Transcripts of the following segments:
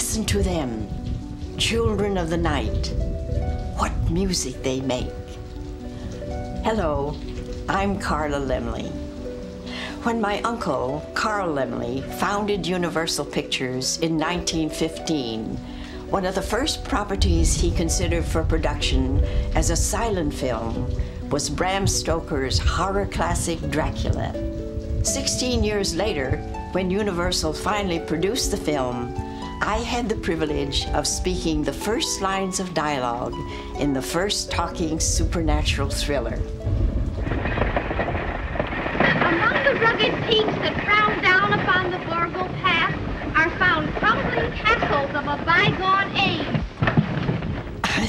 Listen to them, children of the night. What music they make. Hello, I'm Carla Laemmle. When my uncle, Carl Laemmle, founded Universal Pictures in 1915, one of the first properties he considered for production as a silent film was Bram Stoker's horror classic Dracula. Sixteen years later, when Universal finally produced the film, I had the privilege of speaking the first lines of dialogue in the first talking supernatural thriller. Among the rugged peaks that frown down upon the Borgo Pass are found crumbling castles of a bygone age.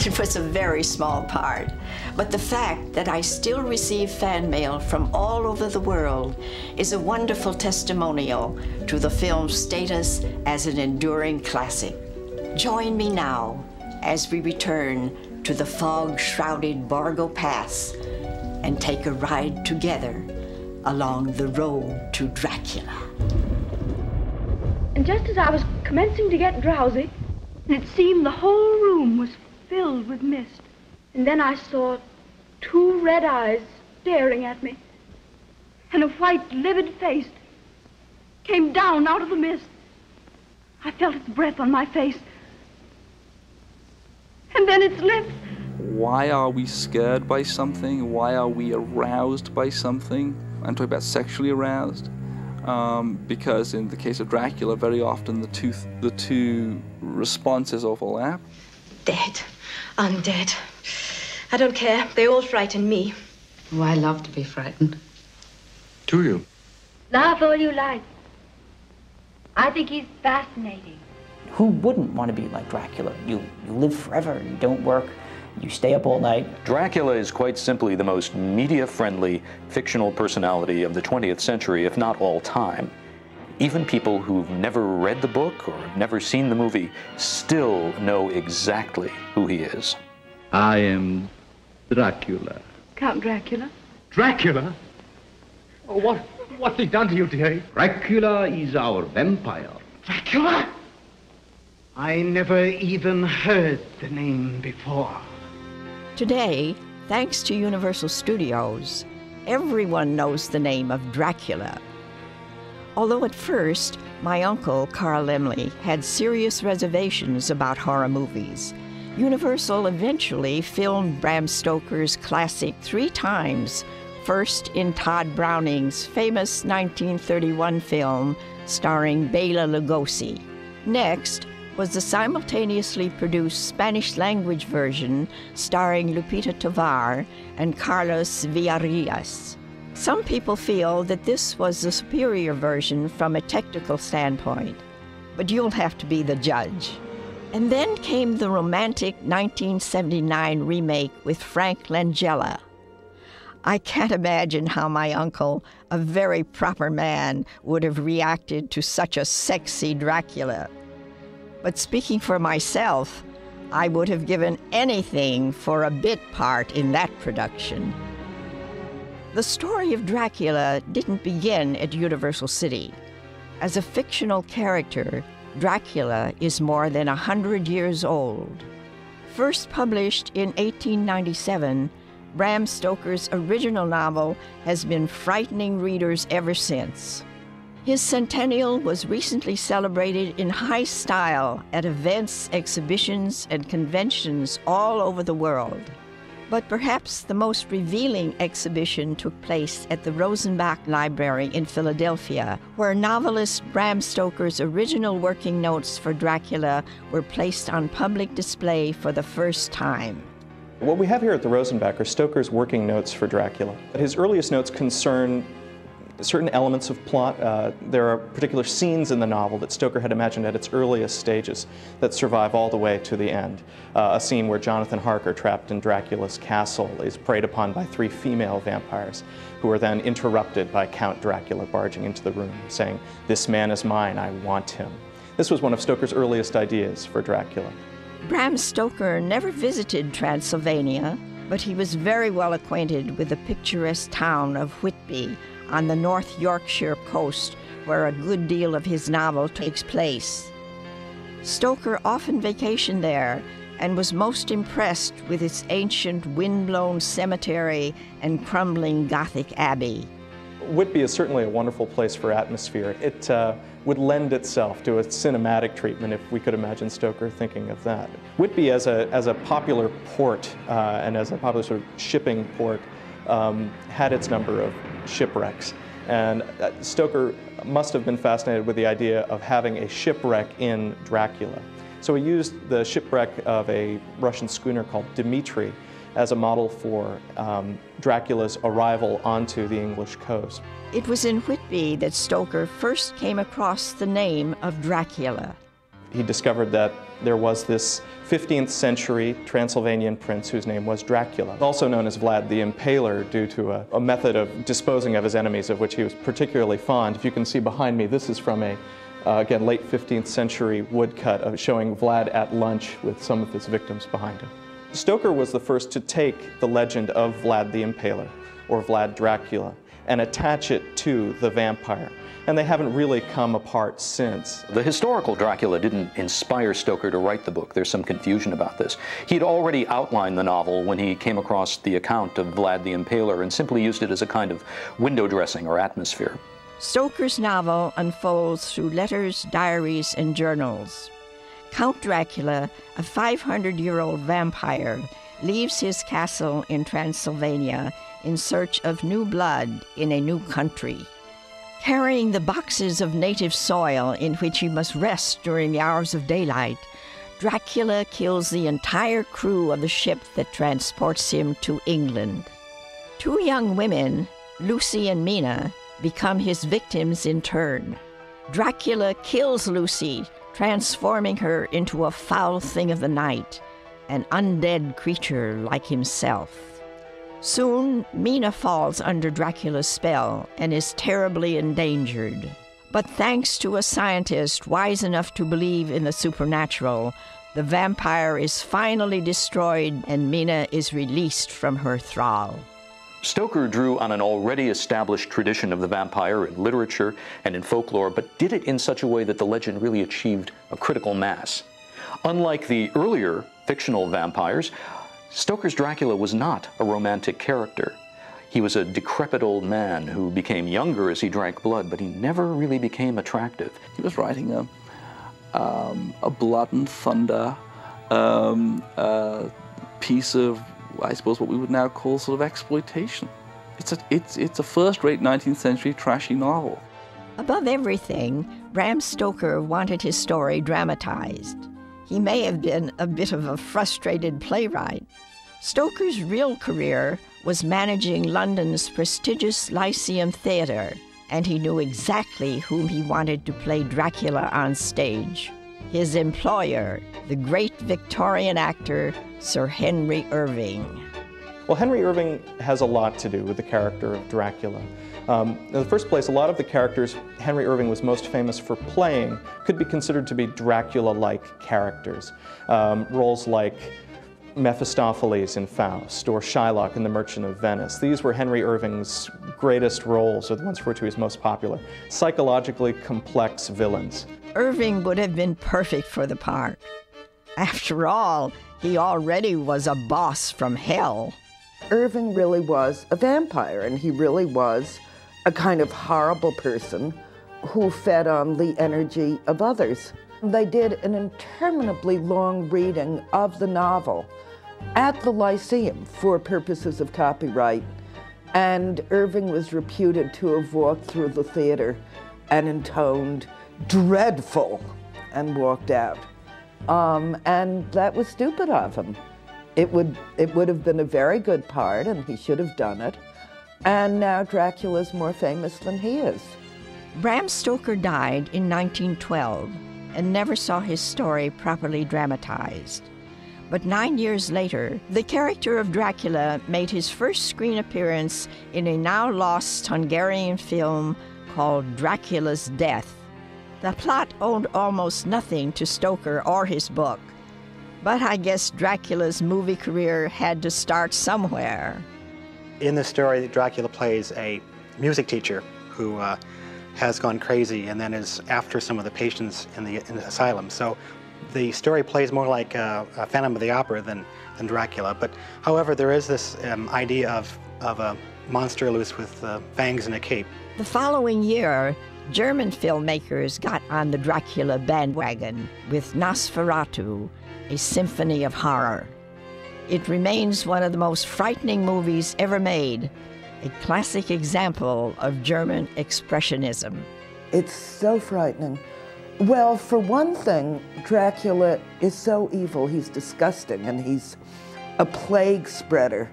It was a very small part, but the fact that I still receive fan mail from all over the world is a wonderful testimonial to the film's status as an enduring classic. Join me now as we return to the fog shrouded Borgo Pass and take a ride together along the road to Dracula. And just as I was commencing to get drowsy, it seemed the whole room was filled with mist. And then I saw two red eyes staring at me, and a white, livid face came down out of the mist. I felt its breath on my face, and then its lips. Why are we scared by something? Why are we aroused by something? I'm talking about sexually aroused. Um, because in the case of Dracula, very often the two the two responses overlap. Dead. Undead. I don't care. They all frighten me. Oh, I love to be frightened. Do you? Laugh all you like. I think he's fascinating. Who wouldn't want to be like Dracula? You, you live forever, you don't work, you stay up all night. Dracula is quite simply the most media friendly fictional personality of the 20th century, if not all time. Even people who've never read the book or have never seen the movie still know exactly who he is. I am Dracula. Count Dracula? Dracula? Oh, what, what's he done to you, dearie? Dracula is our vampire. Dracula? I never even heard the name before. Today, thanks to Universal Studios, everyone knows the name of Dracula. Although at first, my uncle, Carl Laemmle, had serious reservations about horror movies, Universal eventually filmed Bram Stoker's classic three times, first in Tod Browning's famous 1931 film starring Bela Lugosi. Next was the simultaneously produced Spanish language version starring Lupita Tovar and Carlos Villarías. Some people feel that this was the superior version from a technical standpoint, but you'll have to be the judge. And then came the romantic 1979 remake with Frank Langella. I can't imagine how my uncle, a very proper man, would have reacted to such a sexy Dracula. But speaking for myself, I would have given anything for a bit part in that production. The story of Dracula didn't begin at Universal City. As a fictional character, Dracula is more than a hundred years old. First published in 1897, Bram Stoker's original novel has been frightening readers ever since. His centennial was recently celebrated in high style at events, exhibitions, and conventions all over the world. But perhaps the most revealing exhibition took place at the Rosenbach Library in Philadelphia, where novelist Bram Stoker's original working notes for Dracula were placed on public display for the first time. What we have here at the Rosenbach are Stoker's working notes for Dracula. His earliest notes concern certain elements of plot. Uh, there are particular scenes in the novel that Stoker had imagined at its earliest stages that survive all the way to the end. Uh, a scene where Jonathan Harker, trapped in Dracula's castle, is preyed upon by three female vampires who are then interrupted by Count Dracula barging into the room saying, This man is mine, I want him. This was one of Stoker's earliest ideas for Dracula. Bram Stoker never visited Transylvania, but he was very well acquainted with the picturesque town of Whitby on the North Yorkshire coast, where a good deal of his novel takes place. Stoker often vacationed there and was most impressed with its ancient wind-blown cemetery and crumbling Gothic abbey. Whitby is certainly a wonderful place for atmosphere. It uh, would lend itself to a cinematic treatment if we could imagine Stoker thinking of that. Whitby as a, as a popular port uh, and as a popular sort of shipping port um, had its number of shipwrecks. And uh, Stoker must have been fascinated with the idea of having a shipwreck in Dracula. So he used the shipwreck of a Russian schooner called Dmitri as a model for um, Dracula's arrival onto the English coast. It was in Whitby that Stoker first came across the name of Dracula. He discovered that there was this 15th century Transylvanian prince whose name was Dracula, also known as Vlad the Impaler due to a, a, method of disposing of his enemies of which he was particularly fond. If you can see behind me, this is from a, uh, again, late 15th century woodcut of showing Vlad at lunch with some of his victims behind him. Stoker was the first to take the legend of Vlad the Impaler, or Vlad Dracula, and attach it to the vampire. And they haven't really come apart since. The historical Dracula didn't inspire Stoker to write the book. There's some confusion about this. He'd already outlined the novel when he came across the account of Vlad the Impaler and simply used it as a kind of window dressing or atmosphere. Stoker's novel unfolds through letters, diaries, and journals. Count Dracula, a 500 year old vampire, leaves his castle in Transylvania in search of new blood in a new country. Carrying the boxes of native soil in which he must rest during the hours of daylight, Dracula kills the entire crew of the ship that transports him to England. Two young women, Lucy and Mina, become his victims in turn. Dracula kills Lucy transforming her into a foul thing of the night, an undead creature like himself. Soon, Mina falls under Dracula's spell and is terribly endangered. But thanks to a scientist wise enough to believe in the supernatural, the vampire is finally destroyed and Mina is released from her thrall. Stoker drew on an already established tradition of the vampire in literature and in folklore, but did it in such a way that the legend really achieved a critical mass. Unlike the earlier fictional vampires, Stoker's Dracula was not a romantic character. He was a decrepit old man who became younger as he drank blood, but he never really became attractive. He was writing a, um, a blood and thunder um, uh, piece of I suppose, what we would now call sort of exploitation. It's a, it's, it's a first-rate 19th century trashy novel. Above everything, Bram Stoker wanted his story dramatized. He may have been a bit of a frustrated playwright. Stoker's real career was managing London's prestigious Lyceum Theatre, and he knew exactly whom he wanted to play Dracula on stage his employer, the great Victorian actor Sir Henry Irving. Well, Henry Irving has a lot to do with the character of Dracula. Um, in the first place, a lot of the characters Henry Irving was most famous for playing could be considered to be Dracula-like characters. Um, roles like Mephistopheles in Faust or Shylock in The Merchant of Venice. These were Henry Irving's greatest roles, or the ones for which he was most popular. Psychologically complex villains. Irving would have been perfect for the part. After all, he already was a boss from hell. Irving really was a vampire, and he really was a kind of horrible person who fed on the energy of others. They did an interminably long reading of the novel at the Lyceum for purposes of copyright, and Irving was reputed to have walked through the theater and intoned dreadful and walked out. Um, and that was stupid of him. It would, it would have been a very good part, and he should have done it. And now Dracula's more famous than he is. Bram Stoker died in 1912 and never saw his story properly dramatized. But nine years later, the character of Dracula made his first screen appearance in a now lost Hungarian film called Dracula's Death the plot owed almost nothing to Stoker or his book, but I guess Dracula's movie career had to start somewhere. In the story, Dracula plays a music teacher who uh, has gone crazy and then is after some of the patients in the, in the asylum. So the story plays more like uh, a Phantom of the Opera than, than Dracula. But however, there is this um, idea of, of a monster loose with uh, fangs and a cape. The following year, German filmmakers got on the Dracula bandwagon with Nosferatu, a symphony of horror. It remains one of the most frightening movies ever made, a classic example of German expressionism. It's so frightening. Well, for one thing, Dracula is so evil, he's disgusting, and he's a plague spreader.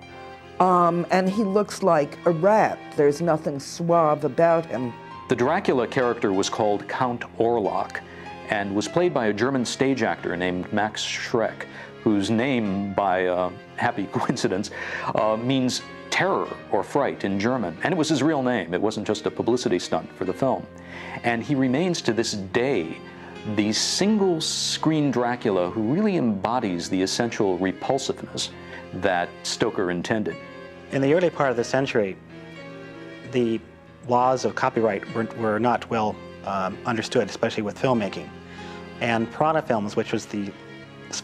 Um, and he looks like a rat. There's nothing suave about him. The Dracula character was called Count Orlok and was played by a German stage actor named Max Schreck, whose name, by a happy coincidence, uh, means terror or fright in German. And it was his real name. It wasn't just a publicity stunt for the film. And he remains to this day the single screen Dracula who really embodies the essential repulsiveness that Stoker intended. In the early part of the century, the laws of copyright were, were not well um, understood, especially with filmmaking. And Prana Films, which was the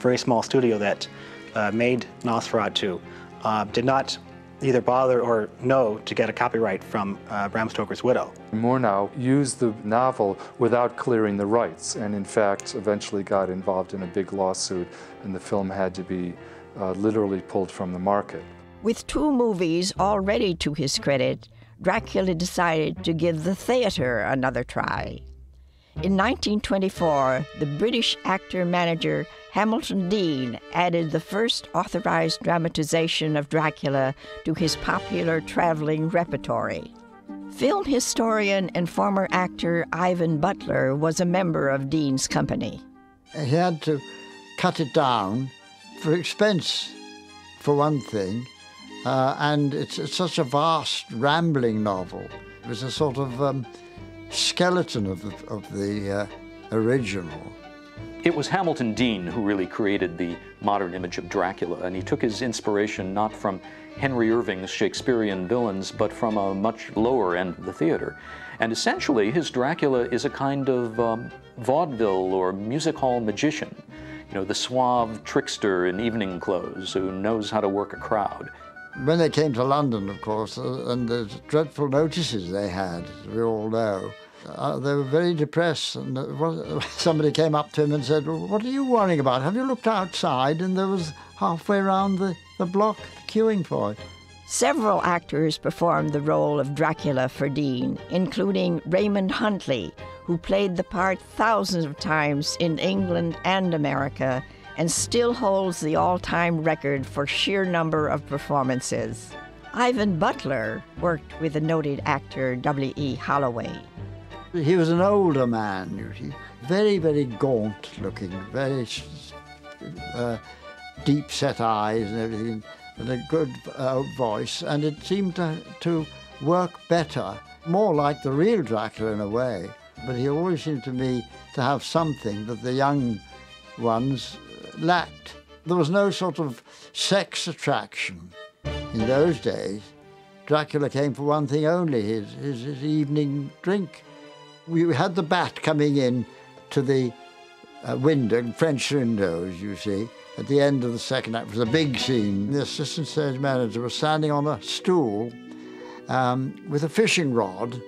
very small studio that uh, made Nosferatu, uh, did not either bother or know to get a copyright from uh, Bram Stoker's widow. Murnau used the novel without clearing the rights, and in fact, eventually got involved in a big lawsuit, and the film had to be uh, literally pulled from the market. With two movies already to his credit, Dracula decided to give the theater another try. In 1924, the British actor manager Hamilton Deane added the first authorized dramatization of Dracula to his popular traveling repertory. Film historian and former actor Ivan Butler was a member of Deane's company. He had to cut it down for expense, for one thing, uh, and it's, it's, such a vast, rambling novel. It was a sort of um, skeleton of the, of the uh, original. It was Hamilton Deane who really created the modern image of Dracula, and he took his inspiration not from Henry Irving's Shakespearean villains, but from a much lower end of the theater. And essentially, his Dracula is a kind of um, vaudeville or music hall magician. You know, the suave trickster in evening clothes who knows how to work a crowd. When they came to London, of course, uh, and the dreadful notices they had, we all know, uh, they were very depressed. And uh, somebody came up to him and said, well, What are you worrying about? Have you looked outside? And there was halfway around the, the block queuing for it. Several actors performed the role of Dracula for Deane, including Raymond Huntley, who played the part thousands of times in England and America and still holds the all time record for sheer number of performances. Ivan Butler worked with the noted actor W.E. Holloway. He was an older man, very, very gaunt looking, very uh, deep set eyes and everything, and a good uh, voice, and it seemed to, to work better, more like the real Dracula in a way. But he always seemed to me to have something that the young ones lacked. There was no sort of sex attraction in those days. Dracula came for one thing only his, his, his evening drink we had the bat coming in to the uh, window, French windows, you see, at the end of the second act. It was a big scene. The assistant stage manager was standing on a stool um, with a fishing rod,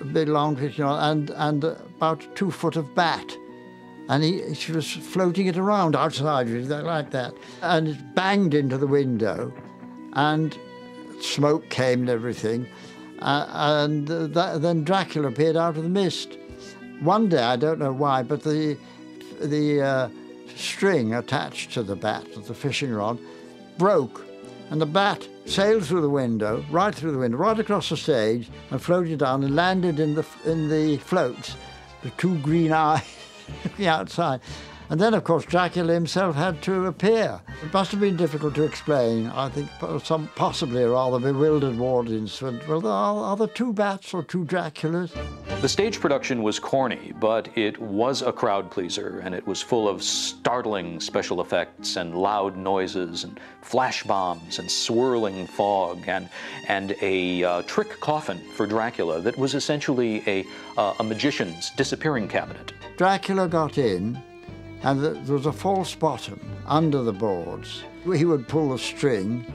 a big long fishing rod, and, and about two foot of bat. And he, she was floating it around outside like that. And it banged into the window, and smoke came and everything. Uh, and that, then Dracula appeared out of the mist. One day, I don't know why, but the, the uh, string attached to the bat, of the fishing rod, broke, and the bat sailed through the window, right through the window, right across the stage, and floated down and landed in the, in the floats, the two green eyes looking outside. And then, of course, Dracula himself had to appear. It must have been difficult to explain. I think some possibly a rather bewildered audience went, well, are, there two bats or two Draculas? The stage production was corny, but it was a crowd pleaser, and it was full of startling special effects and loud noises and flash bombs and swirling fog and, and a uh, trick coffin for Dracula that was essentially a, uh, a magician's disappearing cabinet. Dracula got in and there was a false bottom under the boards. He would pull the string,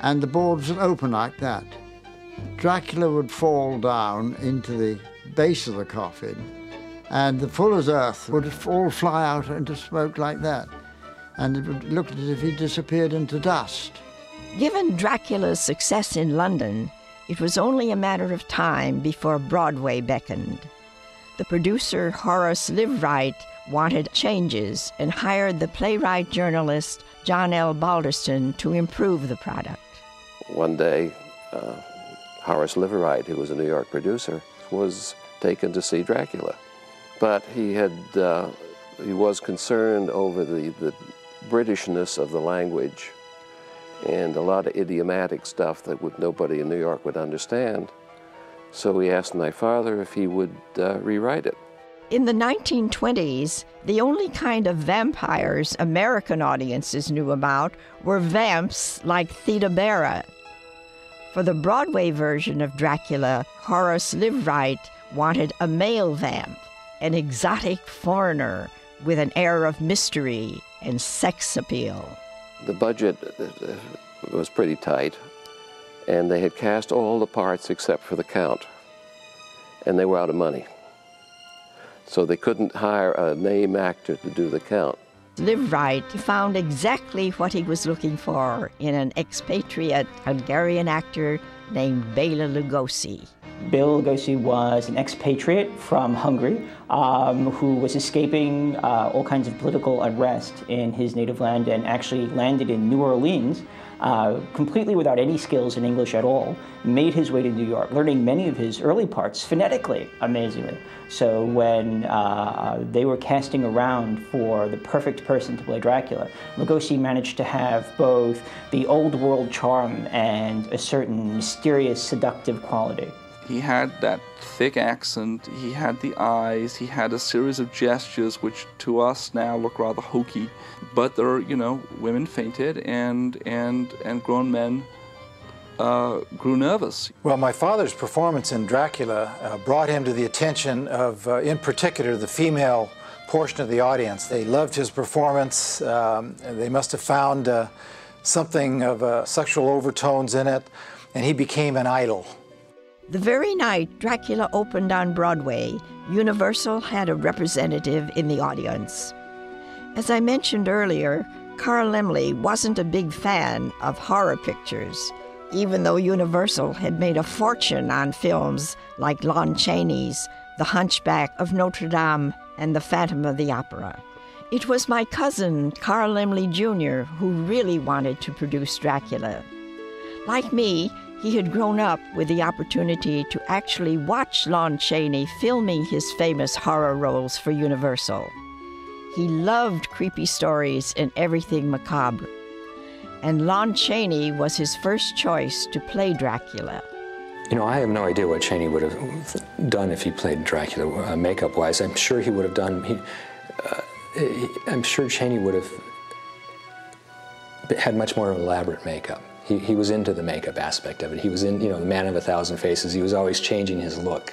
and the boards would open like that. Dracula would fall down into the base of the coffin, and the fuller's earth would all fly out into smoke like that. And it would look as if he disappeared into dust. Given Dracula's success in London, it was only a matter of time before Broadway beckoned. The producer Horace Liveright wanted changes and hired the playwright journalist John L. Balderston to improve the product. One day, uh, Horace Liveright, who was a New York producer, was taken to see Dracula. But he had uh, he was concerned over the, the Britishness of the language and a lot of idiomatic stuff that would, nobody in New York would understand. So we asked my father if he would uh, rewrite it. In the 1920s, the only kind of vampires American audiences knew about were vamps like Theda Bara. For the Broadway version of Dracula, Horace Liveright wanted a male vamp, an exotic foreigner with an air of mystery and sex appeal. The budget uh, was pretty tight, and they had cast all the parts except for the Count, and they were out of money. So they couldn't hire a name actor to do the Count. Liveright found exactly what he was looking for in an expatriate Hungarian actor named Bela Lugosi. Bela Lugosi was an expatriate from Hungary um, who was escaping uh, all kinds of political unrest in his native land and actually landed in New Orleans uh, completely without any skills in English at all, made his way to New York, learning many of his early parts phonetically, amazingly. So when uh, they were casting around for the perfect person to play Dracula, Lugosi managed to have both the old world charm and a certain mysterious, seductive quality. He had that thick accent, he had the eyes, he had a series of gestures which to us now look rather hokey. But there you know, women fainted and and and grown men uh, grew nervous. Well, my father's performance in Dracula uh, brought him to the attention of, uh, in particular, the female portion of the audience. They loved his performance. Um, they must have found uh, something of uh, sexual overtones in it, and he became an idol. The very night Dracula opened on Broadway, Universal had a representative in the audience. As I mentioned earlier, Carl Laemmle wasn't a big fan of horror pictures, even though Universal had made a fortune on films like Lon Chaney's The Hunchback of Notre Dame and The Phantom of the Opera. It was my cousin, Carl Laemmle Jr., who really wanted to produce Dracula. Like me, he had grown up with the opportunity to actually watch Lon Chaney filming his famous horror roles for Universal. He loved creepy stories and everything macabre. And Lon Chaney was his first choice to play Dracula. You know, I have no idea what Chaney would have done if he played Dracula uh, makeup-wise. I'm sure he would have done. He, uh, I'm sure Chaney would have had much more elaborate makeup. He, he was into the makeup aspect of it. He was in, you know, the man of a thousand faces. He was always changing his look.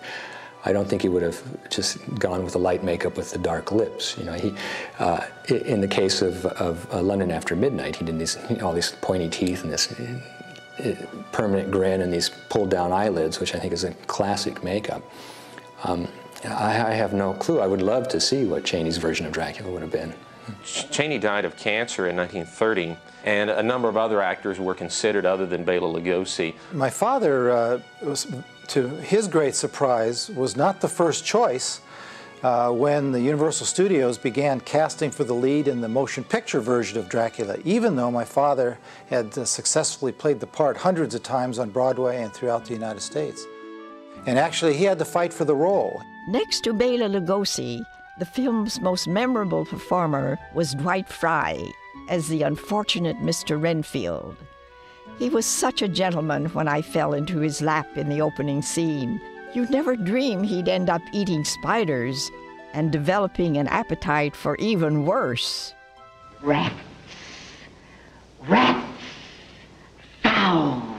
I don't think he would have just gone with the light makeup with the dark lips. You know, he, uh, in the case of, of uh, London After Midnight, he did these, all these pointy teeth and this uh, permanent grin and these pulled down eyelids, which I think is a classic makeup. Um, I, I have no clue. I would love to see what Chaney's version of Dracula would have been. Chaney died of cancer in 1930, and a number of other actors were considered other than Bela Lugosi. My father, uh, was, to his great surprise, was not the first choice uh, when the Universal Studios began casting for the lead in the motion picture version of Dracula, even though my father had uh, successfully played the part hundreds of times on Broadway and throughout the United States. And actually, he had to fight for the role. Next to Bela Lugosi, the film's most memorable performer was Dwight Frye as the unfortunate Mr. Renfield. He was such a gentleman when I fell into his lap in the opening scene. You'd never dream he'd end up eating spiders and developing an appetite for even worse. Rats. Rats. Thousands.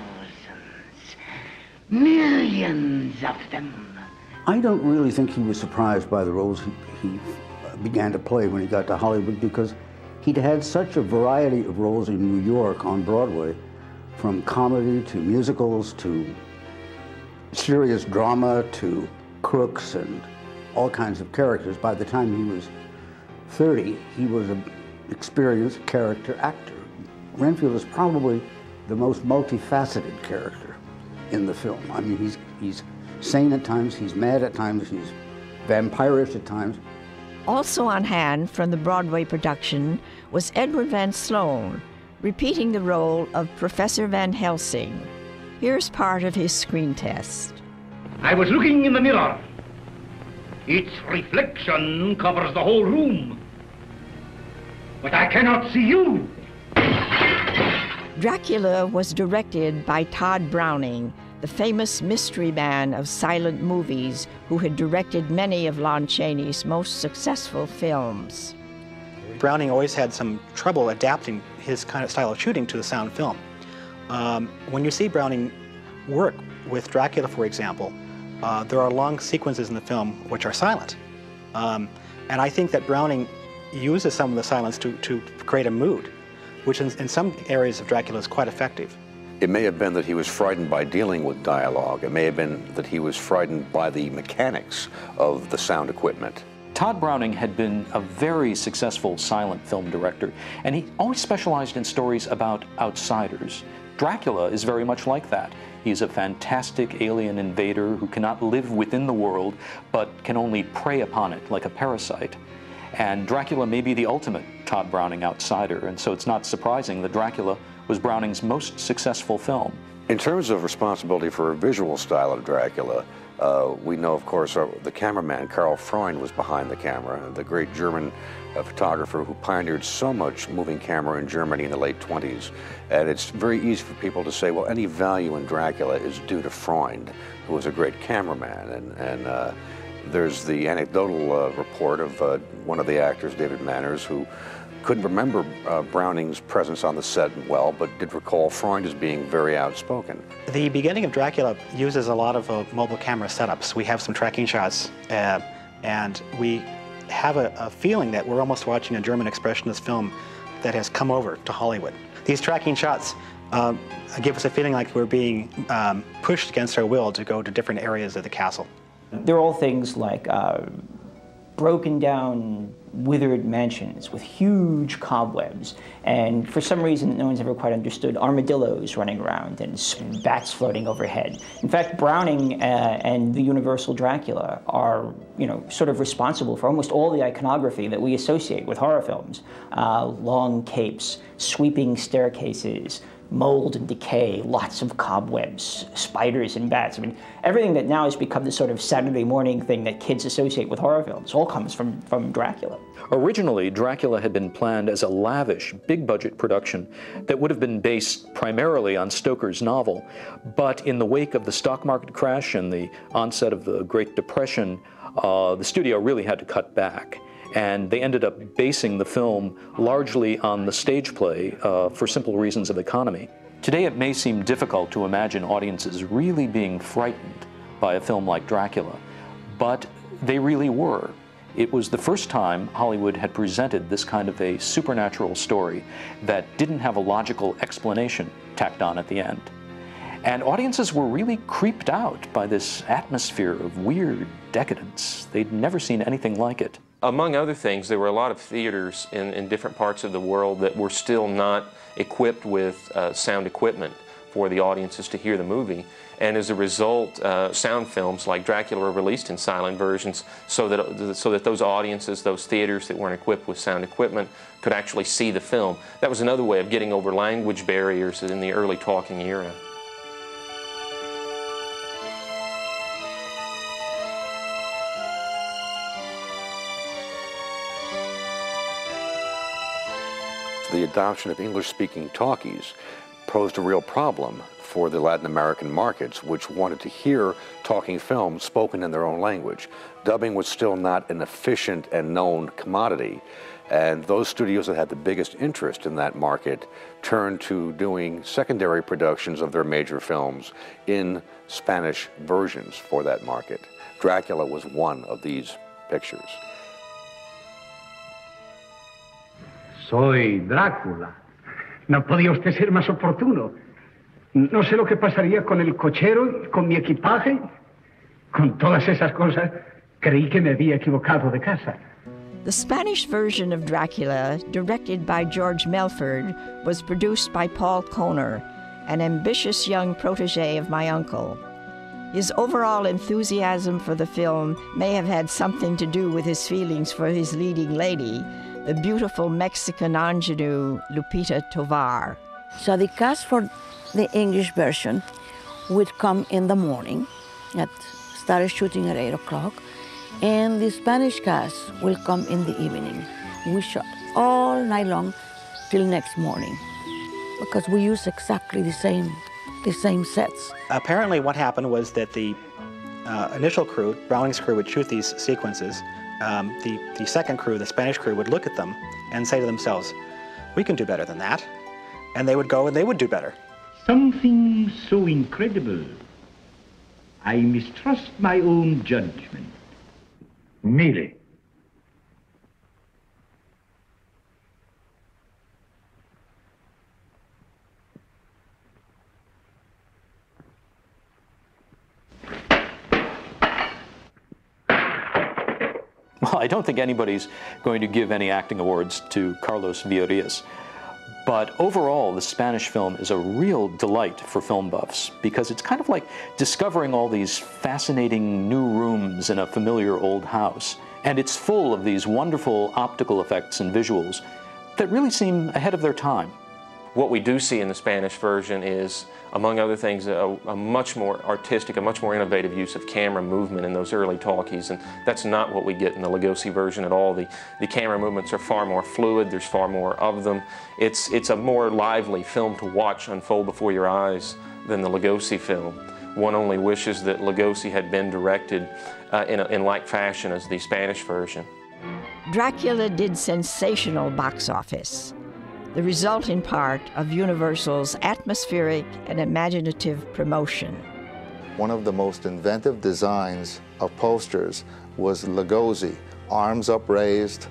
Millions of them. I don't really think he was surprised by the roles he, he began to play when he got to Hollywood because he'd had such a variety of roles in New York on Broadway, from comedy to musicals to serious drama to crooks and all kinds of characters. By the time he was 30, he was an experienced character actor. Renfield is probably the most multifaceted character in the film. I mean, he's, he's sane at times, he's mad at times, he's vampirish at times. Also on hand from the Broadway production was Edward Van Sloan, repeating the role of Professor Van Helsing. Here's part of his screen test. I was looking in the mirror. Its reflection covers the whole room. But I cannot see you. Dracula was directed by Tod Browning, the famous mystery man of silent movies who had directed many of Lon Chaney's most successful films. Browning always had some trouble adapting his kind of style of shooting to the sound film. Um, when you see Browning work with Dracula, for example, uh, there are long sequences in the film which are silent. Um, and I think that Browning uses some of the silence to, to create a mood, which in, in some areas of Dracula is quite effective. It may have been that he was frightened by dealing with dialogue. It may have been that he was frightened by the mechanics of the sound equipment. Tod Browning had been a very successful silent film director, and he always specialized in stories about outsiders. Dracula is very much like that. He's a fantastic alien invader who cannot live within the world, but can only prey upon it like a parasite. And Dracula may be the ultimate Tod Browning outsider, and so it's not surprising that Dracula was Browning's most successful film. In terms of responsibility for a visual style of Dracula, uh, we know, of course, uh, the cameraman Karl Freund was behind the camera, the great German uh, photographer who pioneered so much moving camera in Germany in the late 20s. And it's very easy for people to say, well, any value in Dracula is due to Freund, who was a great cameraman. And, and uh, there's the anecdotal uh, report of uh, one of the actors, David Manners, who couldn't remember uh, Browning's presence on the set well, but did recall Freund as being very outspoken. The beginning of Dracula uses a lot of uh, mobile camera setups. We have some tracking shots, uh, and we have a, a, feeling that we're almost watching a German expressionist film that has come over to Hollywood. These tracking shots um, give us a feeling like we're being um, pushed against our will to go to different areas of the castle. They're all things like uh, broken down, withered mansions with huge cobwebs. And for some reason, no one's ever quite understood armadillos running around and bats floating overhead. In fact, Browning uh, and the Universal Dracula are, you know, sort of responsible for almost all the iconography that we associate with horror films. Uh, long capes, sweeping staircases, mold and decay, lots of cobwebs, spiders and bats. I mean, everything that now has become this sort of Saturday morning thing that kids associate with horror films all comes from, from Dracula. Originally, Dracula had been planned as a lavish, big budget production that would have been based primarily on Stoker's novel. But in the wake of the stock market crash and the onset of the Great Depression, uh, the studio really had to cut back and they ended up basing the film largely on the stage play uh, for simple reasons of economy. Today it may seem difficult to imagine audiences really being frightened by a film like Dracula, but they really were. It was the first time Hollywood had presented this kind of a supernatural story that didn't have a logical explanation tacked on at the end. And audiences were really creeped out by this atmosphere of weird decadence. They'd never seen anything like it. Among other things, there were a lot of theaters in, in different parts of the world that were still not equipped with uh, sound equipment for the audiences to hear the movie. And as a result, uh, sound films like Dracula were released in silent versions so that, so that those audiences, those theaters that weren't equipped with sound equipment, could actually see the film. That was another way of getting over language barriers in the early talking era. The adoption of English-speaking talkies posed a real problem for the Latin American markets, which wanted to hear talking films spoken in their own language. Dubbing was still not an efficient and known commodity, and those studios that had the biggest interest in that market turned to doing secondary productions of their major films in Spanish versions for that market. Dracula was one of these pictures. Soy Drácula. No podía usted ser más oportuno. No sé lo que pasaría con el cochero, con mi equipaje. Con todas esas cosas, creí que me había equivocado de casa. The Spanish version of Dracula, directed by George Melford, was produced by Paul Kohner, an ambitious young protege of my uncle. His overall enthusiasm for the film may have had something to do with his feelings for his leading lady, the beautiful Mexican ingenue Lupita Tovar. So the cast for the English version would come in the morning, at started shooting at eight o'clock, and the Spanish cast will come in the evening. We shot all night long till next morning because we use exactly the same, the same sets. Apparently, what happened was that the uh, initial crew, Browning's crew, would shoot these sequences. Um, the, the second crew, the Spanish crew, would look at them and say to themselves, we can do better than that. And they would go and they would do better. Something so incredible. I mistrust my own judgment. Mire. Well, I don't think anybody's going to give any acting awards to Carlos Villarías. But overall, the Spanish film is a real delight for film buffs because it's kind of like discovering all these fascinating new rooms in a familiar old house. And it's full of these wonderful optical effects and visuals that really seem ahead of their time. What we do see in the Spanish version is, among other things, a, a, much more artistic, a much more innovative use of camera movement in those early talkies, and that's not what we get in the Lugosi version at all. The, the camera movements are far more fluid, there's far more of them. It's, it's a more lively film to watch unfold before your eyes than the Lugosi film. One only wishes that Lugosi had been directed uh, in, a, in like fashion as the Spanish version. Dracula did sensational box office the result in part of Universal's atmospheric and imaginative promotion. One of the most inventive designs of posters was Lugosi, arms upraised,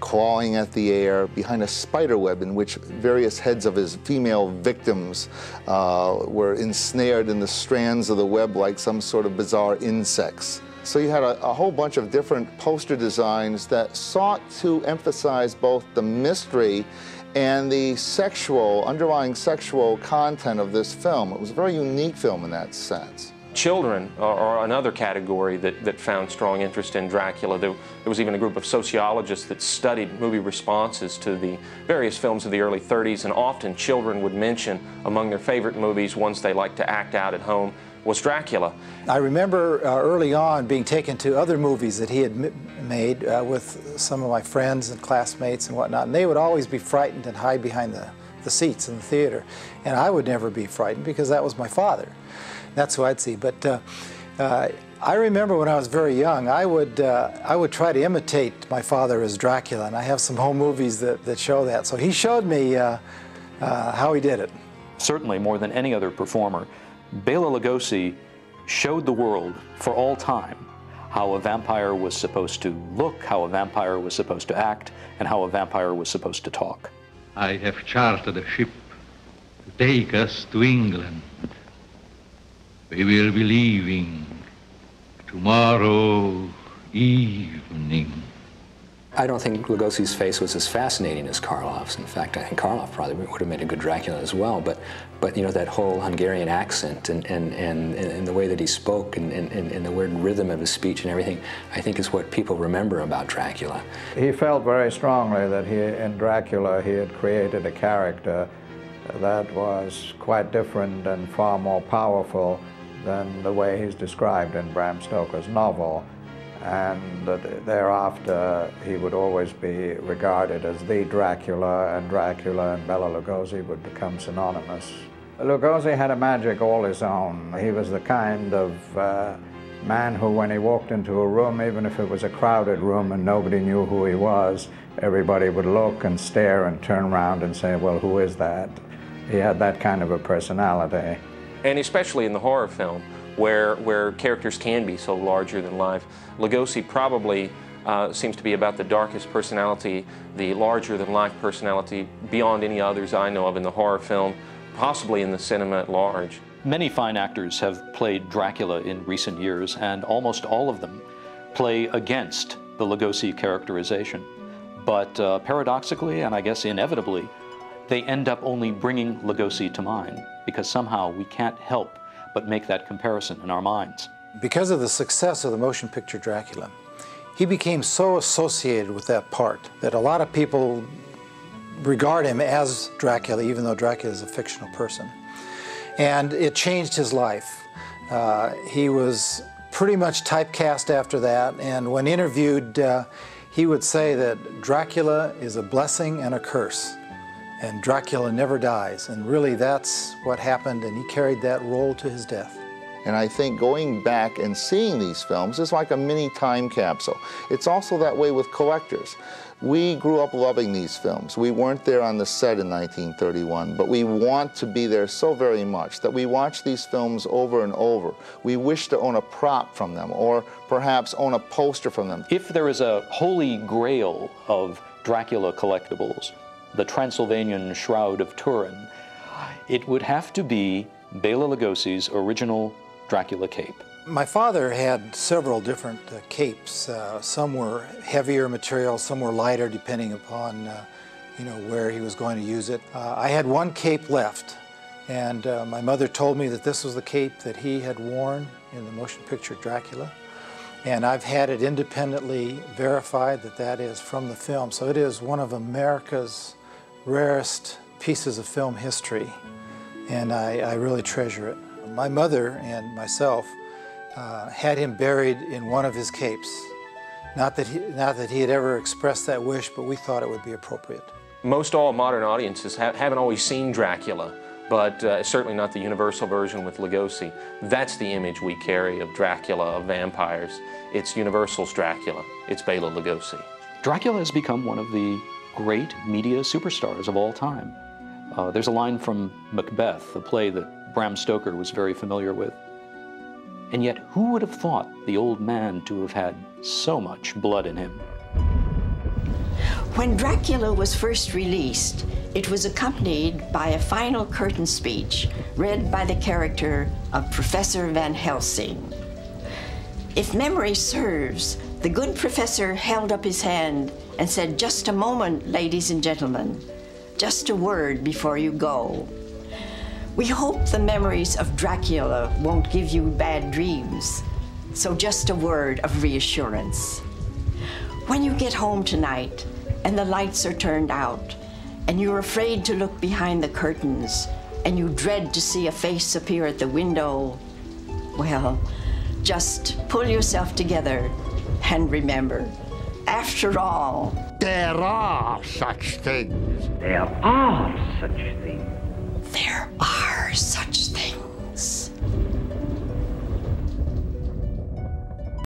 clawing at the air behind a spider web in which various heads of his female victims uh, were ensnared in the strands of the web like some sort of bizarre insects. So you had a, a, whole bunch of different poster designs that sought to emphasize both the mystery and the sexual, underlying sexual content of this film. It was a very unique film in that sense. Children are, another category that, that found strong interest in Dracula. There, there, was even a group of sociologists that studied movie responses to the various films of the early 30s, and often children would mention among their favorite movies ones they liked to act out at home was Dracula. I remember uh, early on being taken to other movies that he had made uh, with some of my friends and classmates and whatnot, and they would always be frightened and hide behind the, the seats in the theater. And I would never be frightened because that was my father. That's who I'd see. But uh, uh I remember when I was very young, I would, uh, I would try to imitate my father as Dracula, and I have some home movies that, that show that. So he showed me uh, how he did it. Certainly more than any other performer. Bela Lugosi showed the world for all time how a vampire was supposed to look, how a vampire was supposed to act, and how a vampire was supposed to talk. I have chartered a ship to take us to England. We will be leaving tomorrow evening. I don't think Lugosi's face was as fascinating as Karloff's. In fact, I think Karloff probably would have made a good Dracula as well. But, but you know, that whole Hungarian accent and, and, and, and the way that he spoke and, and, and the weird rhythm of his speech and everything, I think is what people remember about Dracula. He felt very strongly that he, in Dracula, he had created a character that was quite different and far more powerful than the way he's described in Bram Stoker's novel and thereafter he would always be regarded as the Dracula, and Dracula and Bela Lugosi would become synonymous. Lugosi had a magic all his own. He was the kind of uh, man who, when he walked into a room, even if it was a crowded room and nobody knew who he was, everybody would look and stare and turn around and say, well, who is that? He had that kind of a personality. And especially in the horror film, where, where characters can be so larger than life. Lugosi probably uh, seems to be about the darkest personality, the larger than life personality beyond any others I know of in the horror film, possibly in the cinema at large. Many fine actors have played Dracula in recent years, and almost all of them play against the Lugosi characterization. But uh, paradoxically, and I guess inevitably, they end up only bringing Lugosi to mind because somehow we can't help but make that comparison in our minds. Because of the success of the motion picture Dracula, he became so associated with that part that a lot of people regard him as Dracula, even though Dracula is a fictional person. And it changed his life. Uh, he was pretty much typecast after that, and when interviewed, uh, he would say that Dracula is a blessing and a curse, and Dracula never dies. And really, that's what happened, and he carried that role to his death. And I think going back and seeing these films is like a mini time capsule. It's also that way with collectors. We grew up loving these films. We weren't there on the set in 1931, but we want to be there so very much that we watch these films over and over. We wish to own a prop from them or perhaps own a poster from them. If there is a holy grail of Dracula collectibles, the Transylvanian Shroud of Turin, it would have to be Bela Lugosi's original Dracula cape. My father had several different uh, capes. Uh, some were heavier material, some were lighter, depending upon uh, you know where he was going to use it. Uh, I had one cape left, and uh, my mother told me that this was the cape that he had worn in the motion picture Dracula. And I've had it independently verified that that is from the film. So it is one of America's rarest pieces of film history, and I, I really treasure it. My mother and myself uh, had him buried in one of his capes. Not that, he, not that he had ever expressed that wish, but we thought it would be appropriate. Most all modern audiences ha haven't always seen Dracula, but uh, certainly not the universal version with Lugosi. That's the image we carry of Dracula, of vampires. It's Universal's Dracula. It's Bela Lugosi. Dracula has become one of the great media superstars of all time. Uh, there's a line from Macbeth, a play that Bram Stoker was very familiar with. And yet, who would have thought the old man to have had so much blood in him? When Dracula was first released, it was accompanied by a final curtain speech read by the character of Professor Van Helsing. If memory serves, the good professor held up his hand and said, Just a moment, ladies and gentlemen, just a word before you go. We hope the memories of Dracula won't give you bad dreams, so just a word of reassurance. When you get home tonight and the lights are turned out, and you're afraid to look behind the curtains, and you dread to see a face appear at the window, well, just pull yourself together and remember, After all, there are such things. There are such things. There are such things.